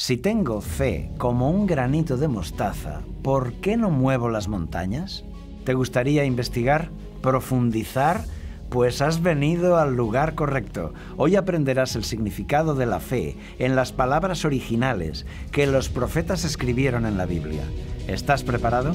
Si tengo fe como un granito de mostaza, ¿por qué no muevo las montañas? ¿Te gustaría investigar, profundizar? Pues has venido al lugar correcto. Hoy aprenderás el significado de la fe en las palabras originales que los profetas escribieron en la Biblia. ¿Estás preparado?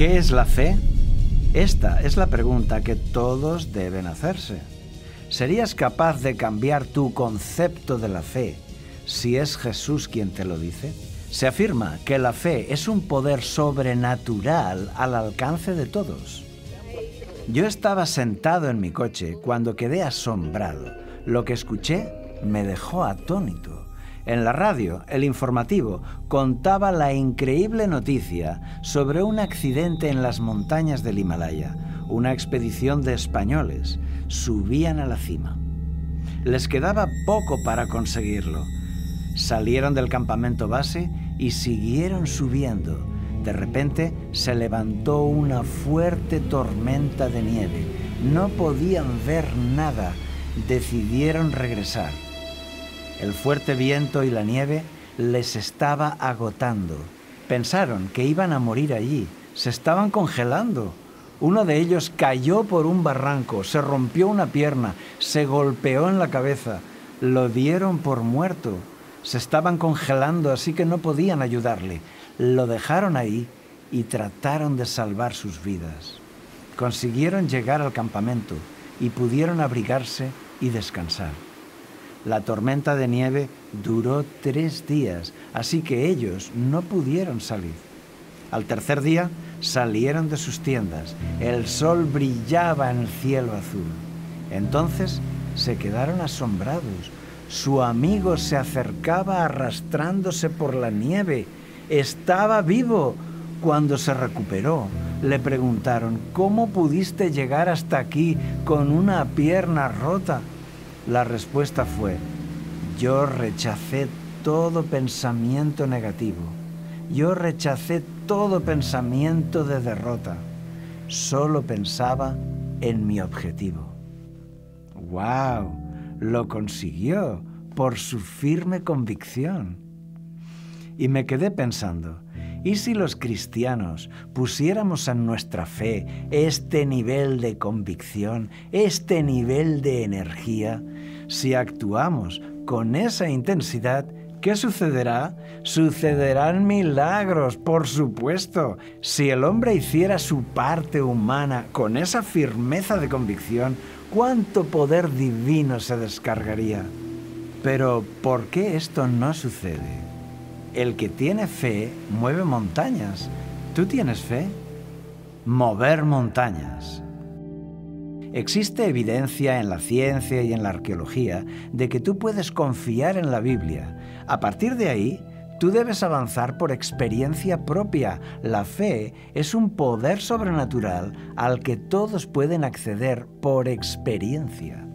¿Qué es la fe? Esta es la pregunta que todos deben hacerse. ¿Serías capaz de cambiar tu concepto de la fe si es Jesús quien te lo dice? Se afirma que la fe es un poder sobrenatural al alcance de todos. Yo estaba sentado en mi coche cuando quedé asombrado. Lo que escuché me dejó atónito. En la radio, el informativo contaba la increíble noticia sobre un accidente en las montañas del Himalaya. Una expedición de españoles subían a la cima. Les quedaba poco para conseguirlo. Salieron del campamento base y siguieron subiendo. De repente se levantó una fuerte tormenta de nieve. No podían ver nada. Decidieron regresar. El fuerte viento y la nieve les estaba agotando. Pensaron que iban a morir allí. Se estaban congelando. Uno de ellos cayó por un barranco, se rompió una pierna, se golpeó en la cabeza. Lo dieron por muerto. Se estaban congelando, así que no podían ayudarle. Lo dejaron ahí y trataron de salvar sus vidas. Consiguieron llegar al campamento y pudieron abrigarse y descansar. La tormenta de nieve duró tres días, así que ellos no pudieron salir. Al tercer día salieron de sus tiendas. El sol brillaba en el cielo azul. Entonces se quedaron asombrados. Su amigo se acercaba arrastrándose por la nieve. Estaba vivo. Cuando se recuperó, le preguntaron, ¿cómo pudiste llegar hasta aquí con una pierna rota? La respuesta fue, yo rechacé todo pensamiento negativo. Yo rechacé todo pensamiento de derrota. Solo pensaba en mi objetivo. ¡Wow! Lo consiguió por su firme convicción. Y me quedé pensando, ¿y si los cristianos pusiéramos en nuestra fe este nivel de convicción, este nivel de energía? Si actuamos con esa intensidad, ¿qué sucederá? Sucederán milagros, por supuesto. Si el hombre hiciera su parte humana con esa firmeza de convicción, ¿cuánto poder divino se descargaría? Pero, ¿por qué esto no sucede? El que tiene fe mueve montañas. ¿Tú tienes fe? Mover montañas. Existe evidencia en la ciencia y en la arqueología de que tú puedes confiar en la Biblia. A partir de ahí, tú debes avanzar por experiencia propia. La fe es un poder sobrenatural al que todos pueden acceder por experiencia.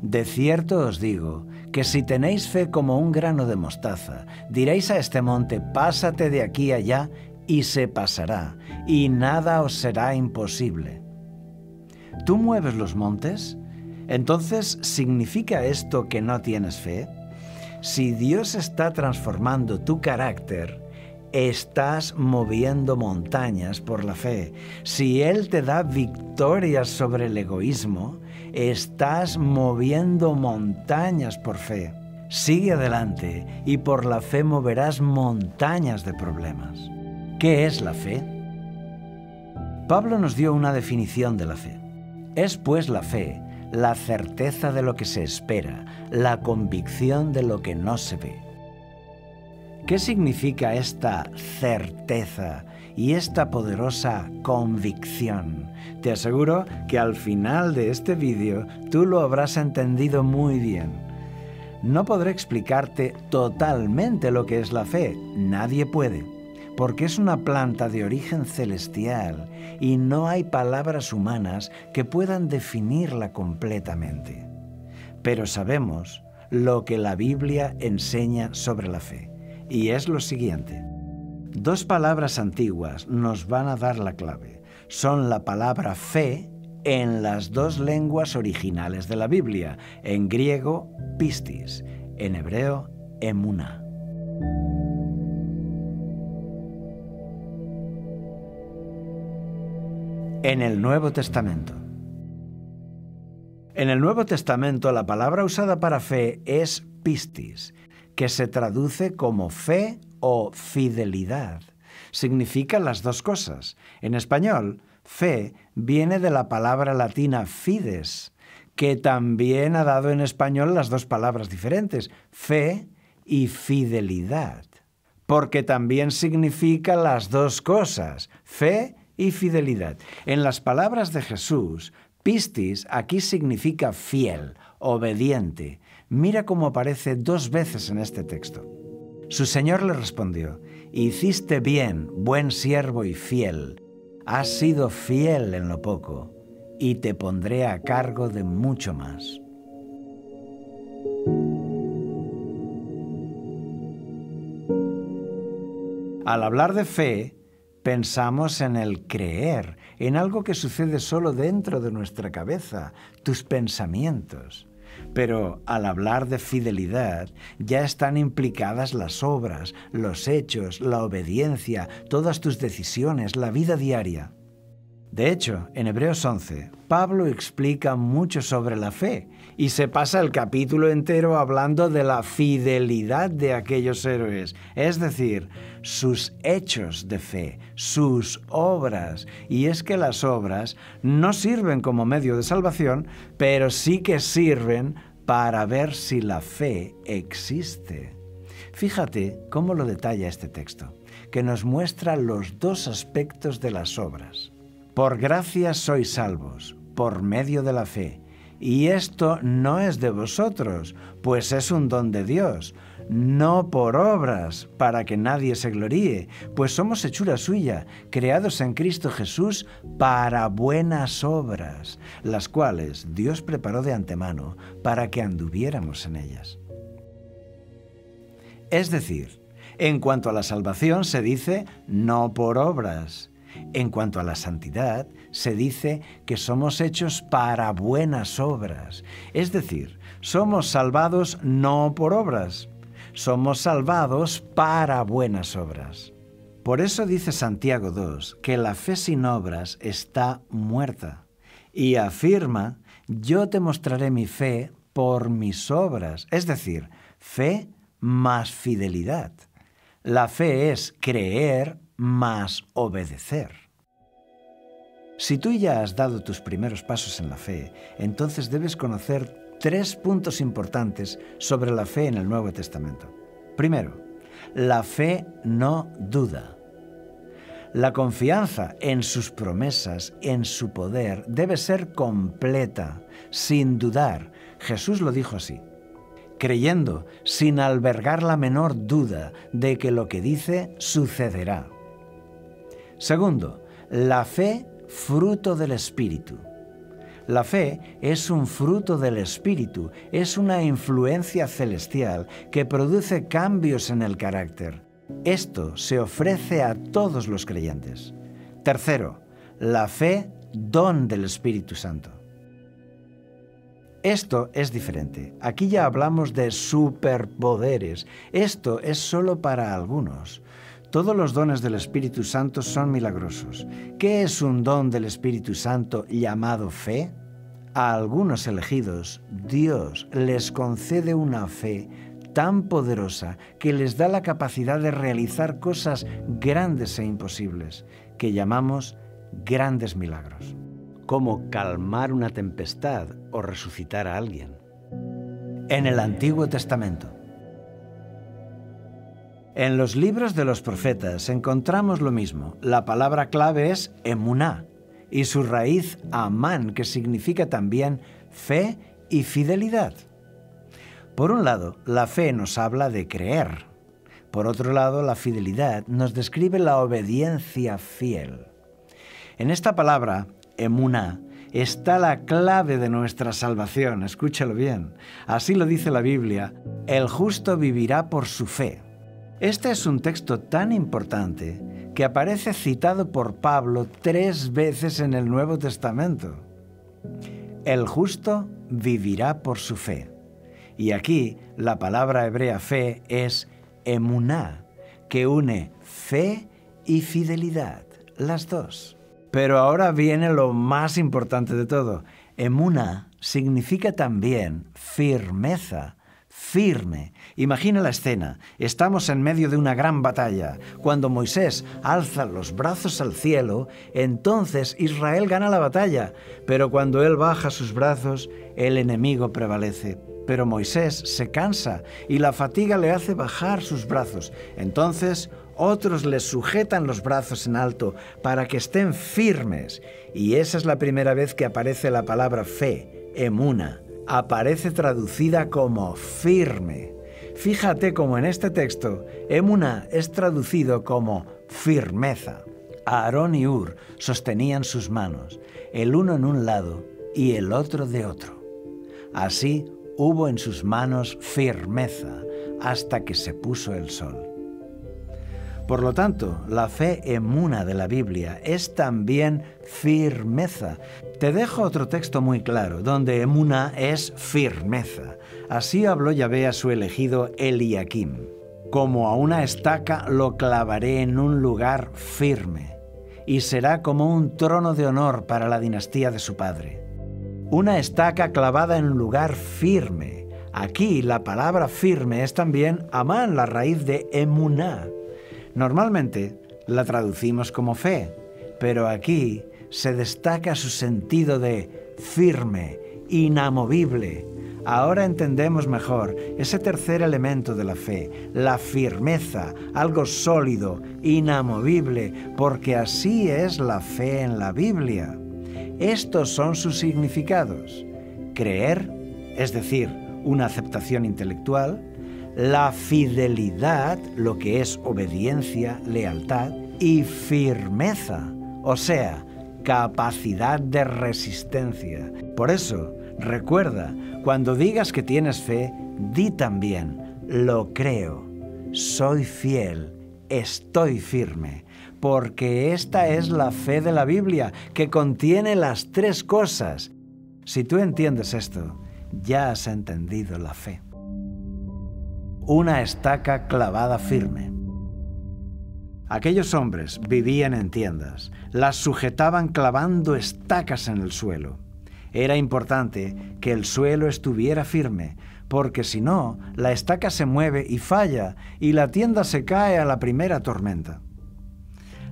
De cierto os digo que si tenéis fe como un grano de mostaza, diréis a este monte, pásate de aquí allá, y se pasará, y nada os será imposible. ¿Tú mueves los montes? Entonces, ¿significa esto que no tienes fe? Si Dios está transformando tu carácter, estás moviendo montañas por la fe. Si Él te da victorias sobre el egoísmo, estás moviendo montañas por fe. Sigue adelante y por la fe moverás montañas de problemas. ¿Qué es la fe? Pablo nos dio una definición de la fe. Es pues la fe, la certeza de lo que se espera, la convicción de lo que no se ve. ¿Qué significa esta certeza y esta poderosa convicción? Te aseguro que al final de este vídeo tú lo habrás entendido muy bien. No podré explicarte totalmente lo que es la fe, nadie puede porque es una planta de origen celestial y no hay palabras humanas que puedan definirla completamente. Pero sabemos lo que la Biblia enseña sobre la fe. Y es lo siguiente. Dos palabras antiguas nos van a dar la clave. Son la palabra fe en las dos lenguas originales de la Biblia, en griego pistis, en hebreo emuna. En el Nuevo Testamento. En el Nuevo Testamento la palabra usada para fe es pistis, que se traduce como fe o fidelidad. Significa las dos cosas. En español, fe viene de la palabra latina fides, que también ha dado en español las dos palabras diferentes, fe y fidelidad, porque también significa las dos cosas, fe y fidelidad. En las palabras de Jesús, pistis aquí significa fiel, obediente. Mira cómo aparece dos veces en este texto. Su Señor le respondió, Hiciste bien, buen siervo y fiel. Has sido fiel en lo poco, y te pondré a cargo de mucho más. Al hablar de fe, Pensamos en el creer, en algo que sucede solo dentro de nuestra cabeza, tus pensamientos. Pero al hablar de fidelidad ya están implicadas las obras, los hechos, la obediencia, todas tus decisiones, la vida diaria. De hecho, en Hebreos 11, Pablo explica mucho sobre la fe y se pasa el capítulo entero hablando de la fidelidad de aquellos héroes, es decir, sus hechos de fe, sus obras. Y es que las obras no sirven como medio de salvación, pero sí que sirven para ver si la fe existe. Fíjate cómo lo detalla este texto, que nos muestra los dos aspectos de las obras. Por gracia sois salvos, por medio de la fe. Y esto no es de vosotros, pues es un don de Dios, no por obras, para que nadie se gloríe, pues somos hechura suya, creados en Cristo Jesús para buenas obras, las cuales Dios preparó de antemano para que anduviéramos en ellas. Es decir, en cuanto a la salvación se dice no por obras, en cuanto a la santidad, se dice que somos hechos para buenas obras, es decir, somos salvados no por obras, somos salvados para buenas obras. Por eso dice Santiago 2 que la fe sin obras está muerta y afirma, yo te mostraré mi fe por mis obras, es decir, fe más fidelidad. La fe es creer más obedecer. Si tú ya has dado tus primeros pasos en la fe, entonces debes conocer tres puntos importantes sobre la fe en el Nuevo Testamento. Primero, la fe no duda. La confianza en sus promesas, en su poder, debe ser completa, sin dudar. Jesús lo dijo así creyendo sin albergar la menor duda de que lo que dice sucederá. Segundo, la fe fruto del Espíritu. La fe es un fruto del Espíritu, es una influencia celestial que produce cambios en el carácter. Esto se ofrece a todos los creyentes. Tercero, la fe don del Espíritu Santo. Esto es diferente. Aquí ya hablamos de superpoderes. Esto es solo para algunos. Todos los dones del Espíritu Santo son milagrosos. ¿Qué es un don del Espíritu Santo llamado fe? A algunos elegidos, Dios les concede una fe tan poderosa que les da la capacidad de realizar cosas grandes e imposibles, que llamamos grandes milagros, como calmar una tempestad o resucitar a alguien. En el Antiguo Testamento, en los libros de los profetas encontramos lo mismo. La palabra clave es emuná y su raíz amán, que significa también fe y fidelidad. Por un lado, la fe nos habla de creer. Por otro lado, la fidelidad nos describe la obediencia fiel. En esta palabra, emuná, está la clave de nuestra salvación. Escúchalo bien. Así lo dice la Biblia. El justo vivirá por su fe. Este es un texto tan importante que aparece citado por Pablo tres veces en el Nuevo Testamento. El justo vivirá por su fe. Y aquí la palabra hebrea fe es emuná, que une fe y fidelidad, las dos. Pero ahora viene lo más importante de todo. Emuna significa también firmeza, firme. Imagina la escena. Estamos en medio de una gran batalla. Cuando Moisés alza los brazos al cielo, entonces Israel gana la batalla. Pero cuando él baja sus brazos, el enemigo prevalece. Pero Moisés se cansa y la fatiga le hace bajar sus brazos. Entonces otros les sujetan los brazos en alto para que estén firmes. Y esa es la primera vez que aparece la palabra fe, emuna. Aparece traducida como firme. Fíjate como en este texto, emuna es traducido como firmeza. Aarón y Ur sostenían sus manos, el uno en un lado y el otro de otro. Así hubo en sus manos firmeza hasta que se puso el sol. Por lo tanto, la fe emuna de la Biblia es también firmeza. Te dejo otro texto muy claro, donde emuna es firmeza. Así habló Yahvé a su elegido Eliakim. Como a una estaca lo clavaré en un lugar firme, y será como un trono de honor para la dinastía de su padre. Una estaca clavada en un lugar firme. Aquí la palabra firme es también amán, la raíz de emuná. Normalmente la traducimos como fe, pero aquí se destaca su sentido de firme, inamovible. Ahora entendemos mejor ese tercer elemento de la fe, la firmeza, algo sólido, inamovible, porque así es la fe en la Biblia. Estos son sus significados. Creer, es decir, una aceptación intelectual, la fidelidad, lo que es obediencia, lealtad, y firmeza, o sea, capacidad de resistencia. Por eso, recuerda, cuando digas que tienes fe, di también, lo creo, soy fiel, estoy firme, porque esta es la fe de la Biblia, que contiene las tres cosas. Si tú entiendes esto, ya has entendido la fe una estaca clavada firme. Aquellos hombres vivían en tiendas, las sujetaban clavando estacas en el suelo. Era importante que el suelo estuviera firme, porque si no, la estaca se mueve y falla y la tienda se cae a la primera tormenta.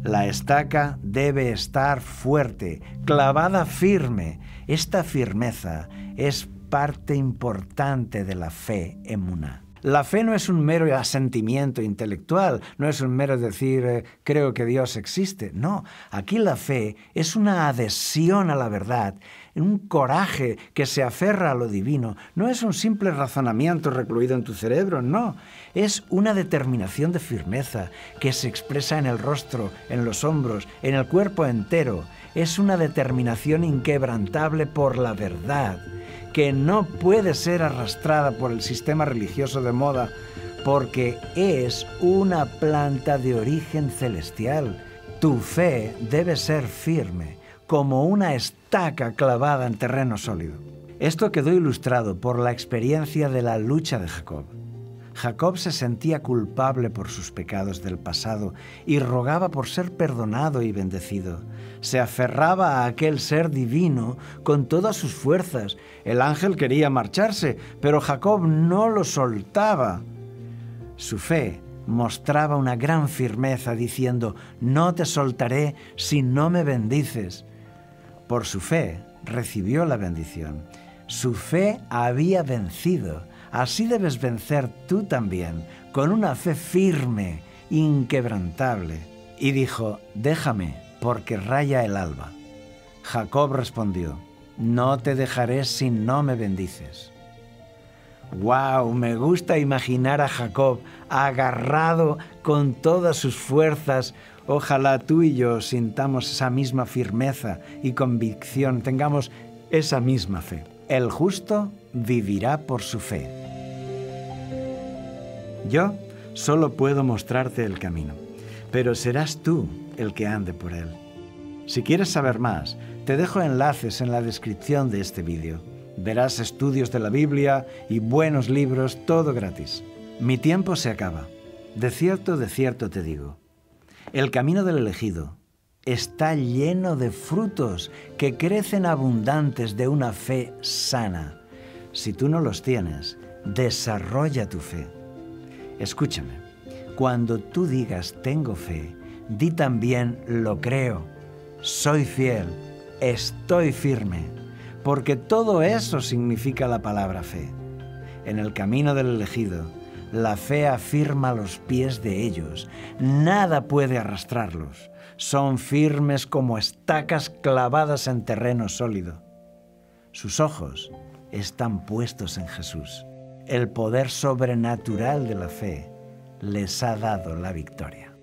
La estaca debe estar fuerte, clavada firme. Esta firmeza es parte importante de la fe emuna. La fe no es un mero asentimiento intelectual, no es un mero decir eh, creo que Dios existe. No, aquí la fe es una adhesión a la verdad, un coraje que se aferra a lo divino. No es un simple razonamiento recluido en tu cerebro, no. Es una determinación de firmeza que se expresa en el rostro, en los hombros, en el cuerpo entero. Es una determinación inquebrantable por la verdad que no puede ser arrastrada por el sistema religioso de moda porque es una planta de origen celestial. Tu fe debe ser firme, como una estaca clavada en terreno sólido. Esto quedó ilustrado por la experiencia de la lucha de Jacob. Jacob se sentía culpable por sus pecados del pasado y rogaba por ser perdonado y bendecido. Se aferraba a aquel ser divino con todas sus fuerzas. El ángel quería marcharse, pero Jacob no lo soltaba. Su fe mostraba una gran firmeza diciendo, no te soltaré si no me bendices. Por su fe recibió la bendición. Su fe había vencido Así debes vencer tú también, con una fe firme, inquebrantable. Y dijo, déjame, porque raya el alba. Jacob respondió, no te dejaré si no me bendices. ¡Wow! Me gusta imaginar a Jacob agarrado con todas sus fuerzas, Ojalá tú y yo sintamos esa misma firmeza y convicción, tengamos esa misma fe. El justo vivirá por su fe. Yo solo puedo mostrarte el camino, pero serás tú el que ande por él. Si quieres saber más, te dejo enlaces en la descripción de este vídeo. Verás estudios de la Biblia y buenos libros, todo gratis. Mi tiempo se acaba. De cierto, de cierto te digo. El camino del elegido está lleno de frutos que crecen abundantes de una fe sana. Si tú no los tienes, desarrolla tu fe. Escúchame, cuando tú digas tengo fe, di también lo creo, soy fiel, estoy firme, porque todo eso significa la palabra fe. En el camino del elegido, la fe afirma los pies de ellos, nada puede arrastrarlos, son firmes como estacas clavadas en terreno sólido. Sus ojos están puestos en Jesús. El poder sobrenatural de la fe les ha dado la victoria.